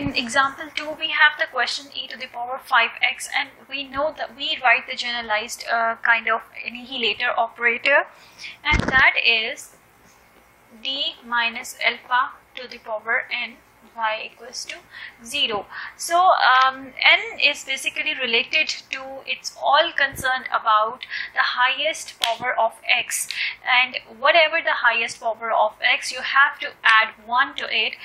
in example 2 we have the question e to the power 5x and we know that we write the generalized uh, kind of annihilator operator. And that is d minus alpha to the power n y equals to 0. So um, n is basically related to it's all concerned about the highest power of x. And whatever the highest power of x you have to add 1 to it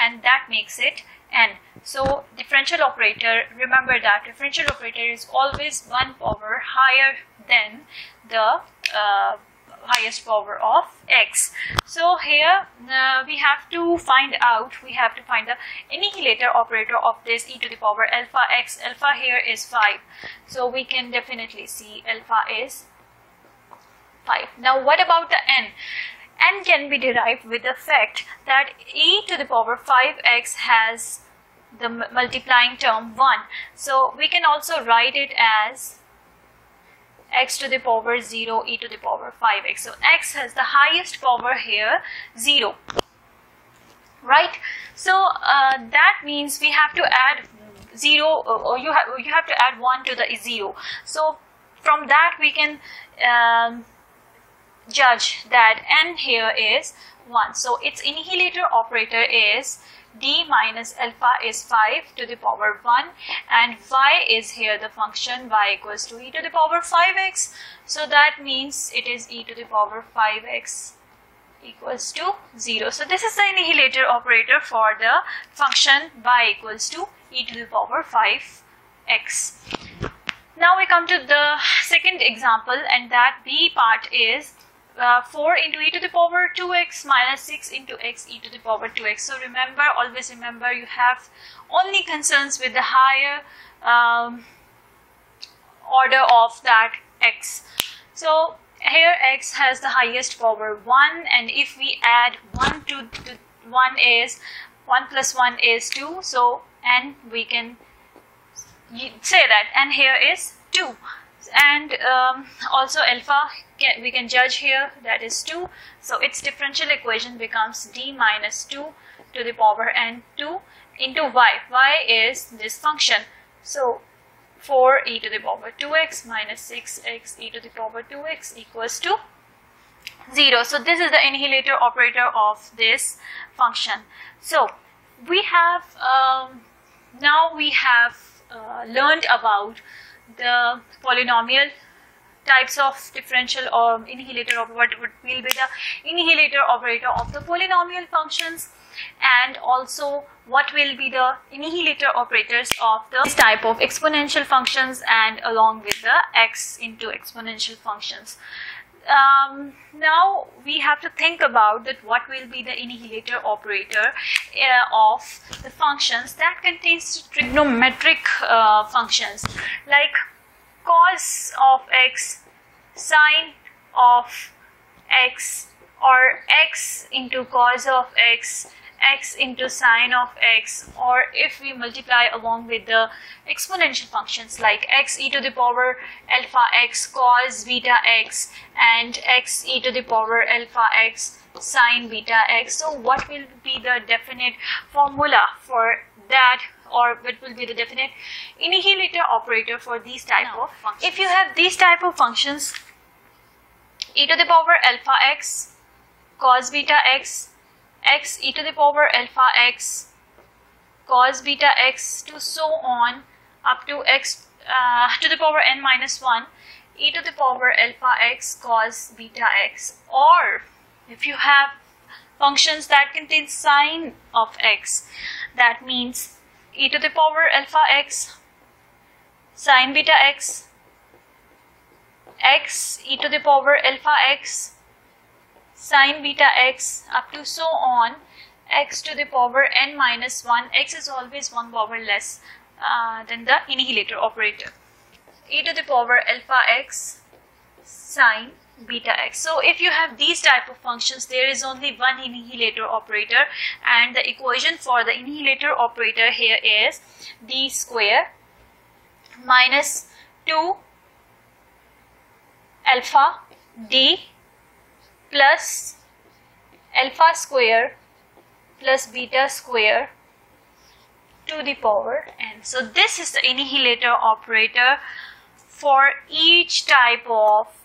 and that makes it n. So differential operator remember that differential operator is always one power higher than the uh, highest power of x. So here uh, we have to find out, we have to find the annihilator operator of this e to the power alpha x. Alpha here is 5. So we can definitely see alpha is 5. Now what about the n? N can be derived with the fact that e to the power 5x has the multiplying term 1. So we can also write it as x to the power 0 e to the power 5x. So x has the highest power here 0. Right? So uh, that means we have to add 0 or you have you have to add 1 to the 0. So from that we can um, judge that n here is 1. So its annihilator operator is d minus alpha is 5 to the power 1 and y is here the function y equals to e to the power 5x. So that means it is e to the power 5x equals to 0. So this is the annihilator operator for the function y equals to e to the power 5x. Now we come to the second example and that b part is uh, 4 into e to the power 2x minus 6 into x e to the power 2x. So remember, always remember you have only concerns with the higher um, order of that x. So here x has the highest power 1 and if we add 1 to, to 1 is 1 plus 1 is 2 so and we can say that and here is 2 and um, also alpha can, we can judge here that is 2 so its differential equation becomes d minus 2 to the power n 2 into y. Y is this function. So 4 e to the power 2x minus 6x e to the power 2x equals to 0 so this is the annihilator operator of this function. So we have um, now we have uh, learned about the polynomial types of differential or annihilator of what would will be the annihilator operator of the polynomial functions and also what will be the annihilator operators of the this type of exponential functions and along with the x into exponential functions. Um, now we have to think about that what will be the annihilator operator uh, of the functions that contains trigonometric uh, functions like cos of x, sine of x or x into cos of x x into sine of x or if we multiply along with the exponential functions like x e to the power alpha x cos beta x and x e to the power alpha x sine beta x. So what will be the definite formula for that or what will be the definite annihilator operator for these type now, of functions. If you have these type of functions e to the power alpha x cos beta x x e to the power alpha x cos beta x to so on up to x uh, to the power n minus 1 e to the power alpha x cos beta x or if you have functions that contain sine of x that means e to the power alpha x sine beta x x e to the power alpha x sine beta x up to so on x to the power n minus 1 x is always one power less uh, than the annihilator operator. e to the power alpha x sine beta x so if you have these type of functions there is only one annihilator operator and the equation for the annihilator operator here is d square minus 2 alpha d plus alpha square plus beta square to the power n. So this is the annihilator operator for each type of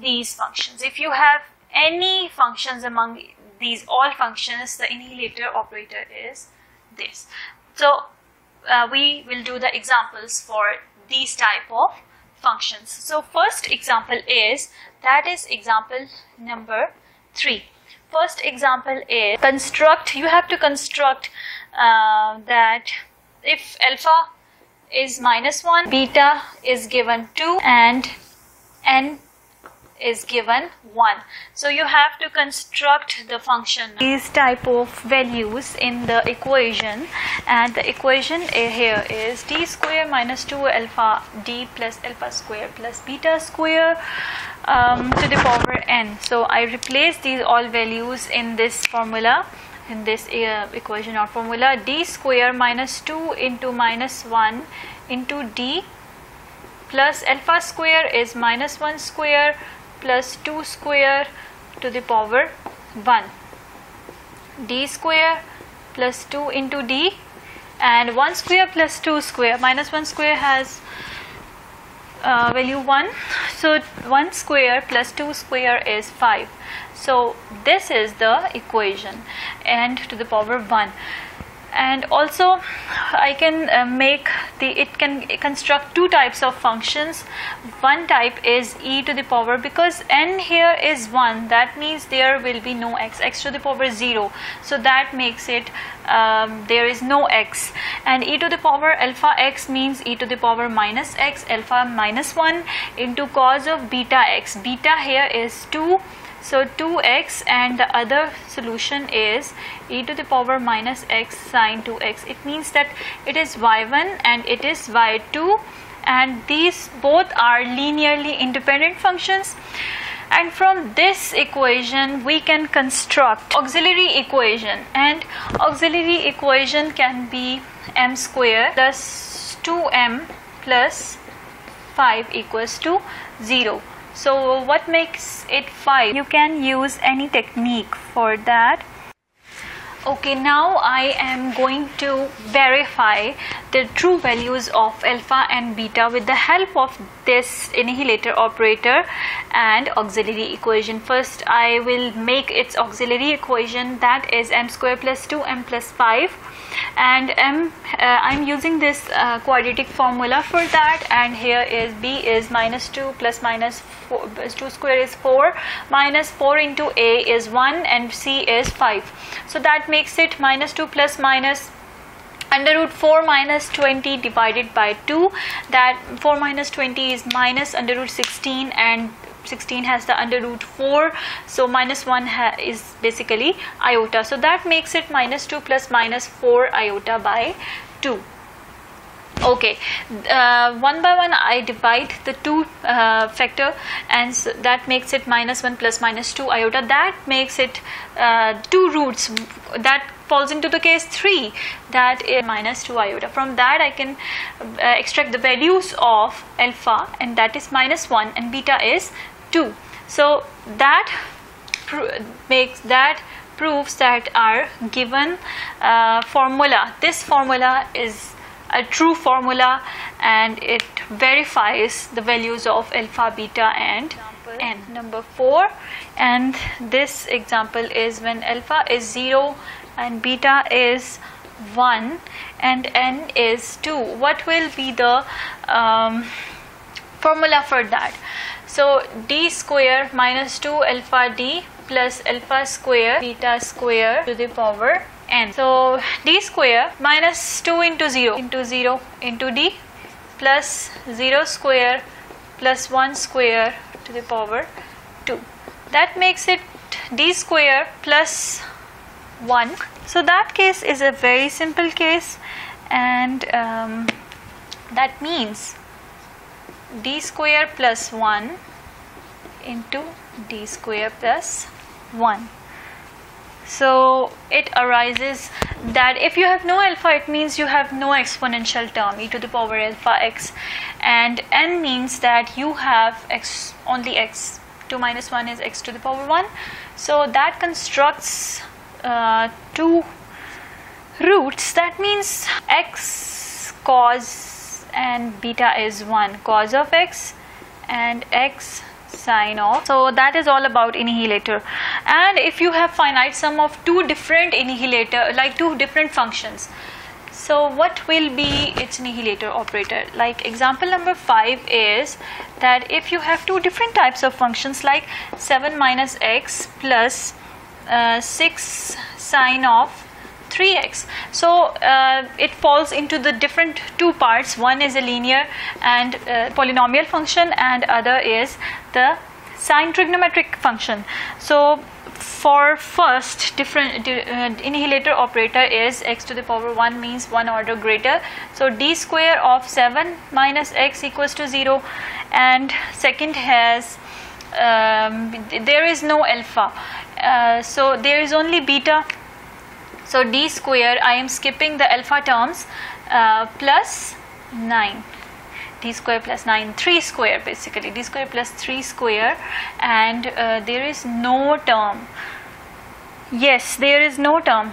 these functions. If you have any functions among these all functions, the annihilator operator is this. So uh, we will do the examples for these type of functions. So first example is, that is example number 3. First example is construct, you have to construct uh, that if alpha is minus 1, beta is given 2 and n is given 1. So you have to construct the function these type of values in the equation and the equation here is d square minus 2 alpha d plus alpha square plus beta square um, to the power n. So I replace these all values in this formula in this uh, equation or formula d square minus 2 into minus 1 into d plus alpha square is minus 1 square plus 2 square to the power 1 d square plus 2 into d and 1 square plus 2 square. Minus 1 square has uh, value 1 so 1 square plus 2 square is 5 so this is the equation. And to the power 1 and also I can uh, make the it can construct two types of functions. One type is e to the power because n here is 1 that means there will be no x. x to the power 0 so that makes it um, there is no x. And e to the power alpha x means e to the power minus x alpha minus 1 into cos of beta x. Beta here is 2 so 2x and the other solution is e to the power minus x sine 2x. It means that it is y1 and it is y2 and these both are linearly independent functions. And from this equation we can construct auxiliary equation. And auxiliary equation can be m square plus 2m plus 5 equals to 0 so what makes it 5? You can use any technique for that. Okay, now I am going to verify the true values of alpha and beta with the help of this annihilator operator and auxiliary equation. First, I will make its auxiliary equation that is m square plus 2m plus 5 and m uh, I'm using this uh, quadratic formula for that and here is b is minus 2 plus minus 4, 2 square is 4 minus 4 into a is 1 and c is 5 so that makes it minus 2 plus minus under root 4 minus 20 divided by 2 that 4 minus 20 is minus under root 16 and 16 has the under root 4 so minus 1 is basically iota. So that makes it minus 2 plus minus 4 iota by 2 okay. Uh, one by one I divide the two uh, factor and so that makes it minus 1 plus minus 2 iota. That makes it uh, two roots. That falls into the case 3 that is minus 2 iota. From that I can uh, extract the values of alpha and that is minus 1 and beta is 2 so that makes that proves that our given uh, formula this formula is a true formula and it verifies the values of alpha beta and n. Number 4 and this example is when alpha is 0 and beta is 1 and n is 2 what will be the um, formula for that? So d square minus 2 alpha d plus alpha square beta square to the power n. So d square minus 2 into 0 into 0 into d plus 0 square plus 1 square to the power 2. That makes it d square plus 1. So that case is a very simple case and um, that means d square plus 1 into d square plus 1 so it arises that if you have no alpha it means you have no exponential term e to the power alpha x. And n means that you have x only x 2 minus 1 is x to the power 1 so that constructs uh, two roots. That means x cos and beta is 1 cos of x and x sine of so that is all about annihilator and if you have finite sum of two different annihilator like two different functions so what will be its annihilator operator? Like example number 5 is that if you have two different types of functions like 7 minus x plus, uh, 6 sine of 3x so uh, it falls into the different two parts. One is a linear and uh, polynomial function and other is the sine trigonometric function. So for first different uh, annihilator operator is x to the power 1 means one order greater. So d square of 7 minus x equals to 0 and second has um, there is no alpha. Uh, so there is only beta so d square I am skipping the alpha terms uh, plus 9 d square plus 9 3 square basically. D square plus 3 square and uh, there is no term. Yes there is no term.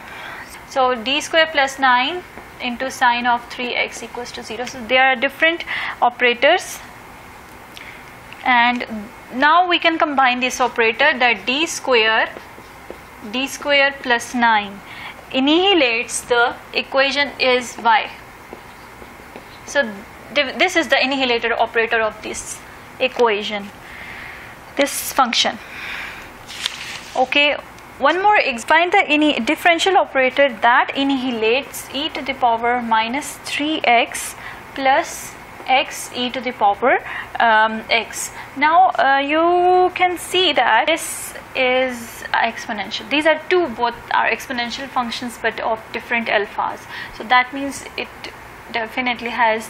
So d square plus 9 into sine of 3x equals to 0 so there are different operators. And now we can combine this operator that d square d square plus 9 annihilates the equation is y. So this is the annihilator operator of this equation, this function. Okay, one more find the differential operator that annihilates e to the power minus 3x plus x e to the power um, x. Now uh, you can see that this is exponential. These are two, both are exponential functions but of different alphas. So that means it definitely has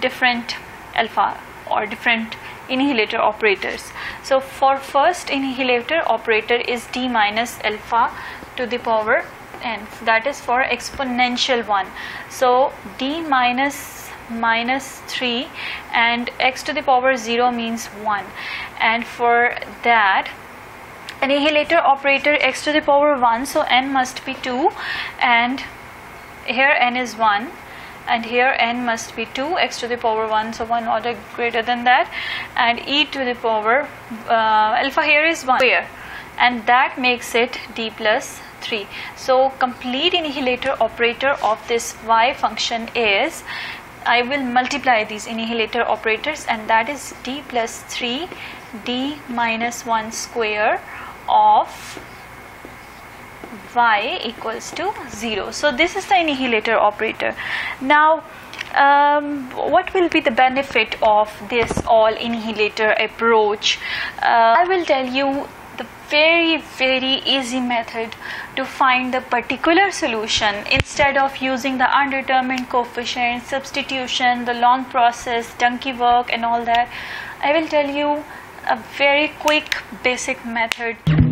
different alpha or different annihilator operators. So for first annihilator operator is d minus alpha to the power n. That is for exponential one. So d minus minus 3 and x to the power 0 means 1 and for that annihilator operator x to the power 1 so n must be 2 and here n is 1 and here n must be 2 x to the power 1 so one order greater than that and e to the power uh, alpha here is 1 square and that makes it d plus 3 so complete annihilator operator of this y function is I will multiply these annihilator operators and that is d plus 3 d minus 1 square of y equals to 0. So this is the annihilator operator. Now um, what will be the benefit of this all annihilator approach? Uh, I will tell you the very very easy method to find the particular solution. Instead of using the undetermined coefficient substitution the long process donkey work and all that i will tell you a very quick basic method